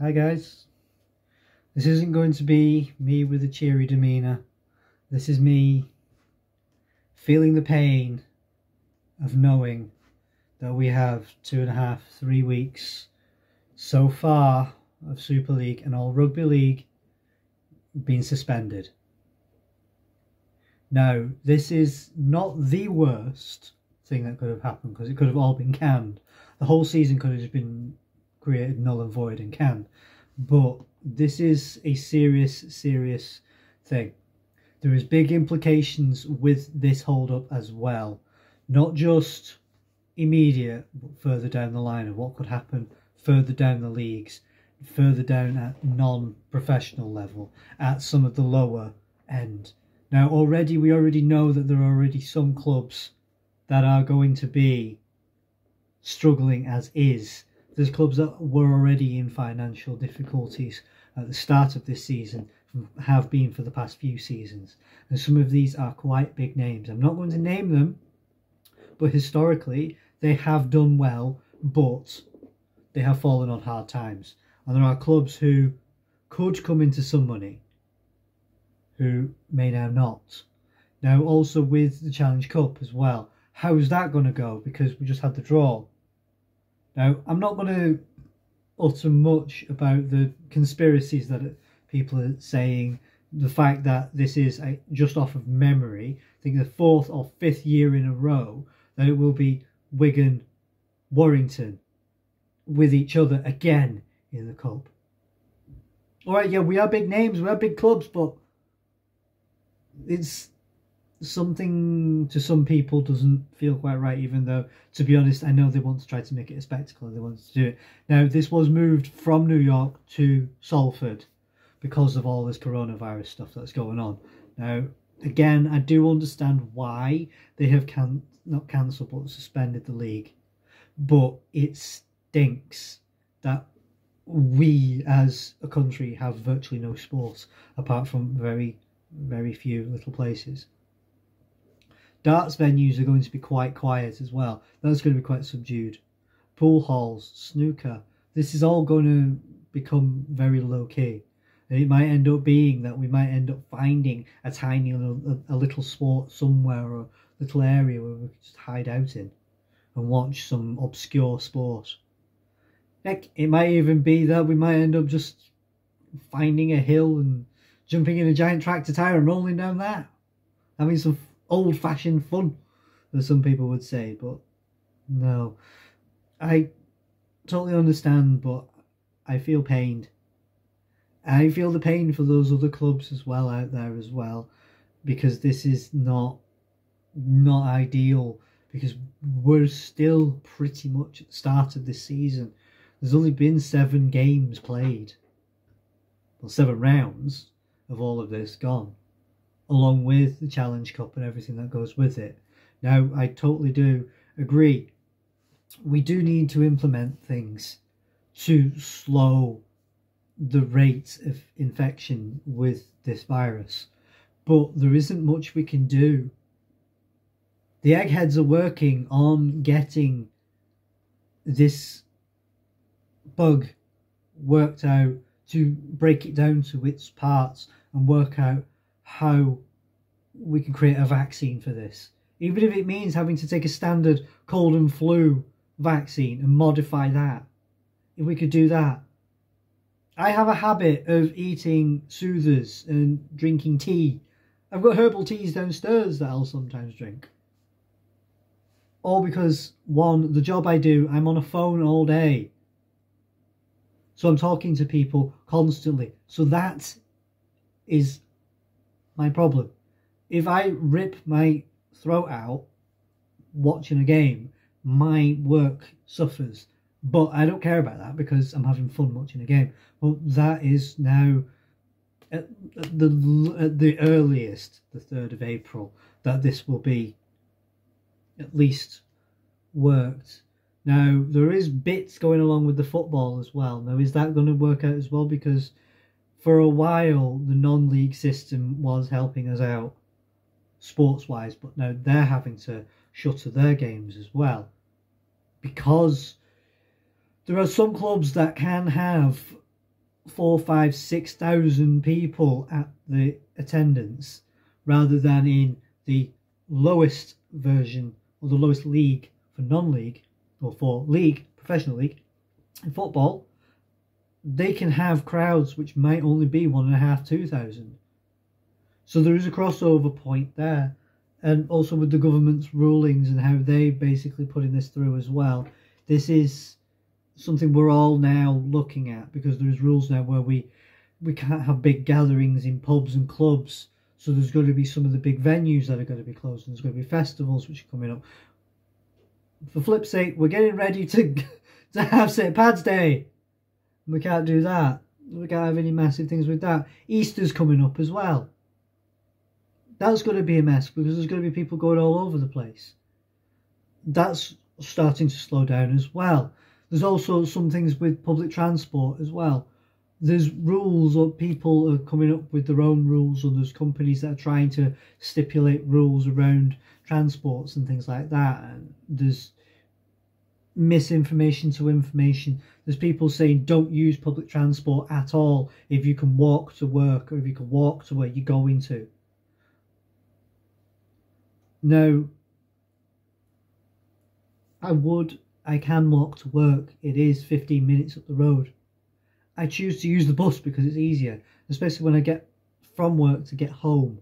Hi guys. This isn't going to be me with a cheery demeanour. This is me feeling the pain of knowing that we have two and a half, three weeks so far of Super League and all Rugby League being suspended. Now, this is not the worst thing that could have happened because it could have all been canned. The whole season could have just been created null and void and canned. But this is a serious, serious thing. There is big implications with this hold up as well. Not just immediate, but further down the line of what could happen further down the leagues, further down at non-professional level, at some of the lower end. Now already we already know that there are already some clubs that are going to be struggling as is. There's clubs that were already in financial difficulties at the start of this season, have been for the past few seasons. And some of these are quite big names. I'm not going to name them, but historically they have done well, but they have fallen on hard times. And there are clubs who could come into some money who may now not. Now, also with the Challenge Cup as well, how is that going to go? Because we just had the draw. Now, I'm not going to utter much about the conspiracies that people are saying, the fact that this is a, just off of memory, I think the fourth or fifth year in a row that it will be Wigan, Warrington with each other again in the Cup. All right, yeah, we are big names, we are big clubs, but it's something to some people doesn't feel quite right, even though, to be honest, I know they want to try to make it a spectacle they want to do it. Now, this was moved from New York to Salford because of all this coronavirus stuff that's going on. Now, again, I do understand why they have can not cancelled but suspended the league, but it stinks that we as a country have virtually no sports apart from very, very few little places. Darts venues are going to be quite quiet as well. That's going to be quite subdued. Pool halls, snooker, this is all going to become very low key. It might end up being that we might end up finding a tiny little, a, a little sport somewhere or a little area where we just hide out in and watch some obscure sport. Heck, it might even be that we might end up just finding a hill and jumping in a giant tractor tire and rolling down that. Having some old fashioned fun, as some people would say, but no. I totally understand, but I feel pained. I feel the pain for those other clubs as well out there as well, because this is not not ideal because we're still pretty much at the start of this season. There's only been seven games played. Well, seven rounds of all of this gone along with the Challenge Cup and everything that goes with it. Now, I totally do agree. We do need to implement things to slow the rate of infection with this virus, but there isn't much we can do. The eggheads are working on getting this bug worked out to break it down to its parts and work out how we can create a vaccine for this. Even if it means having to take a standard cold and flu vaccine and modify that. If we could do that. I have a habit of eating soothers and drinking tea. I've got herbal teas downstairs that I'll sometimes drink. All because, one, the job I do, I'm on a phone all day. So I'm talking to people constantly. So that is my problem. If I rip my throat out watching a game, my work suffers. But I don't care about that because I'm having fun watching a game. Well, that is now at the at the earliest, the third of April, that this will be at least worked. Now there is bits going along with the football as well. Now is that going to work out as well? Because for a while the non-league system was helping us out sports wise but now they're having to shutter their games as well. Because there are some clubs that can have four, five, six thousand people at the attendance rather than in the lowest version or the lowest league for non-league or for league, professional league in football, they can have crowds which might only be one and a half, two thousand. So there is a crossover point there. And also with the government's rulings and how they basically putting this through as well. This is something we're all now looking at because there's rules now where we we can't have big gatherings in pubs and clubs. So there's going to be some of the big venues that are going to be closed, and there's going to be festivals which are coming up. For flip's sake, we're getting ready to to have St. Pad's Day. We can't do that. We can't have any massive things with that. Easter's coming up as well. That's going to be a mess because there's going to be people going all over the place. That's starting to slow down as well. There's also some things with public transport as well. There's rules or people are coming up with their own rules and there's companies that are trying to stipulate rules around transports and things like that. And there's misinformation to information. There's people saying don't use public transport at all if you can walk to work or if you can walk to where you're going to. No, I would I can walk to work. It is 15 minutes up the road. I choose to use the bus because it's easier, especially when I get from work to get home.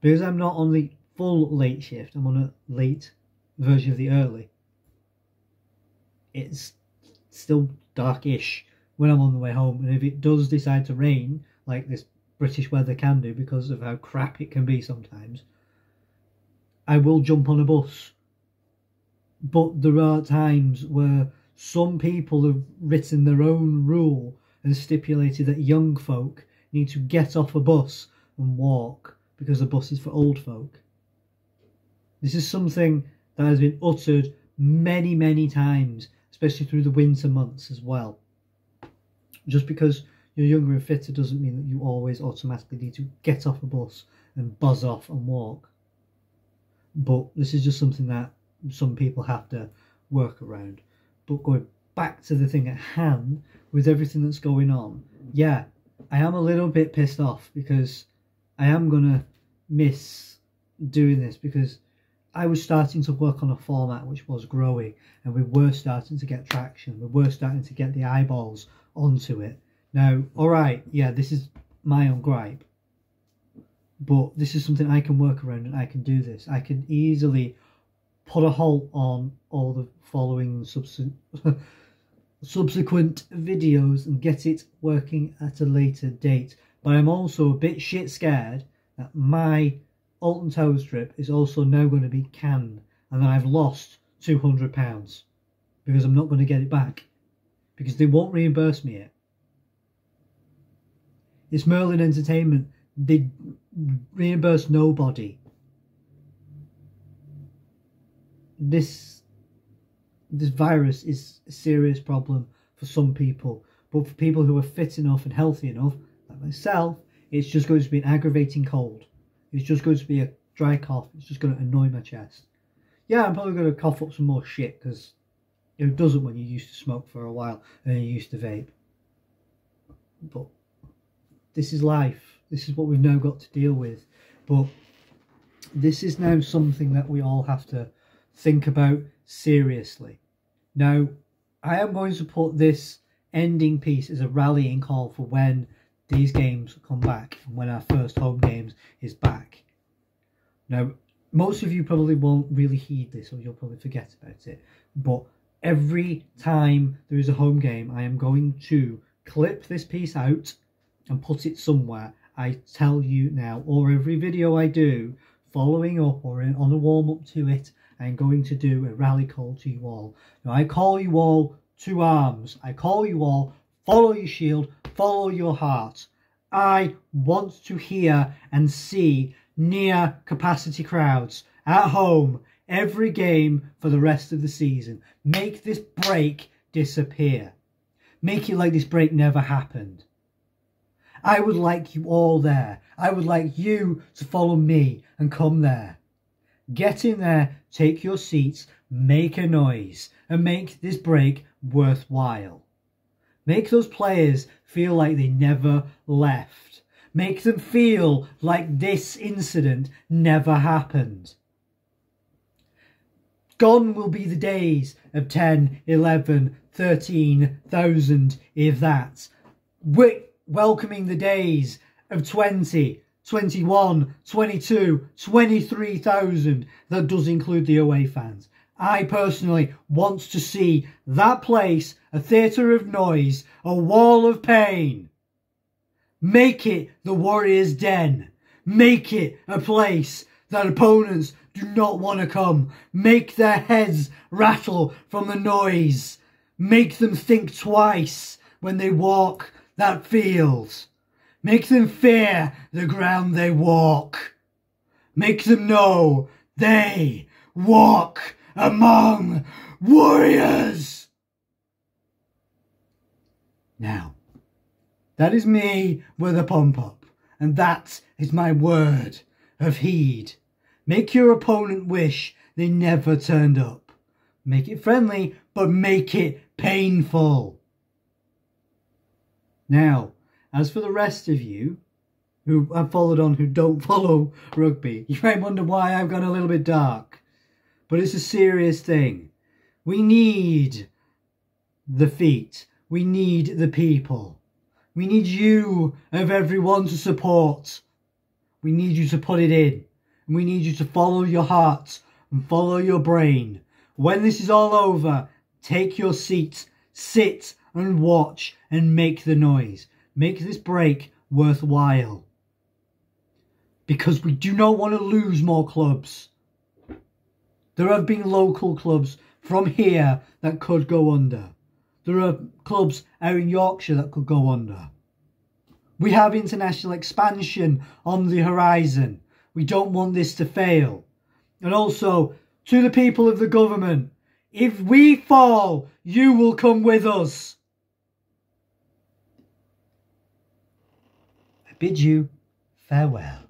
Because I'm not on the full late shift, I'm on a late version of the early. It's still darkish when I'm on the way home, and if it does decide to rain, like this British weather can do because of how crap it can be sometimes, I will jump on a bus but there are times where some people have written their own rule and stipulated that young folk need to get off a bus and walk because the bus is for old folk. This is something that has been uttered many, many times, especially through the winter months as well. Just because you're younger and fitter doesn't mean that you always automatically need to get off a bus and buzz off and walk. But this is just something that some people have to work around. But going back to the thing at hand, with everything that's going on, yeah, I am a little bit pissed off because I am gonna miss doing this because I was starting to work on a format which was growing and we were starting to get traction. We were starting to get the eyeballs onto it. Now, alright, yeah, this is my own gripe. But this is something I can work around and I can do this. I can easily put a halt on all the following subsequent videos and get it working at a later date. But I'm also a bit shit scared that my Alton Towers trip is also now going to be canned and that I've lost £200 because I'm not going to get it back because they won't reimburse me it. It's Merlin Entertainment. They reimburse nobody. this this virus is a serious problem for some people, but for people who are fit enough and healthy enough, like myself, it's just going to be an aggravating cold. It's just going to be a dry cough. It's just going to annoy my chest. Yeah, I'm probably going to cough up some more shit because it doesn't when you used to smoke for a while and you used to vape. But this is life. This is what we've now got to deal with. But this is now something that we all have to think about seriously. Now, I am going to put this ending piece as a rallying call for when these games come back and when our first home games is back. Now, most of you probably won't really heed this or you'll probably forget about it, but every time there is a home game, I am going to clip this piece out and put it somewhere. I tell you now, or every video I do, following up or in, on a warm up to it, I'm going to do a rally call to you all. Now, I call you all to arms. I call you all, follow your shield, follow your heart. I want to hear and see near capacity crowds at home every game for the rest of the season. Make this break disappear. Make it like this break never happened. I would like you all there. I would like you to follow me and come there. Get in there, take your seats, make a noise, and make this break worthwhile. Make those players feel like they never left. Make them feel like this incident never happened. Gone will be the days of 10, 11, 13,000, if that. We're welcoming the days of 20, 21, 22, 23,000. That does include the away fans. I personally want to see that place a theatre of noise, a wall of pain. Make it the Warriors' Den. Make it a place that opponents do not want to come. Make their heads rattle from the noise. Make them think twice when they walk that field. Make them fear the ground they walk. Make them know they walk among warriors. Now, that is me with a pump up, and that is my word of heed. Make your opponent wish they never turned up. Make it friendly, but make it painful. Now, as for the rest of you who have followed on who don't follow rugby, you might wonder why I've gone a little bit dark. But it's a serious thing. We need the feet. We need the people. We need you of everyone to support. We need you to put it in. And we need you to follow your heart and follow your brain. When this is all over, take your seat, sit and watch and make the noise. Make this break worthwhile. Because we do not want to lose more clubs. There have been local clubs from here that could go under. There are clubs out in Yorkshire that could go under. We have international expansion on the horizon. We don't want this to fail. And also, to the people of the government, if we fall, you will come with us. I bid you farewell.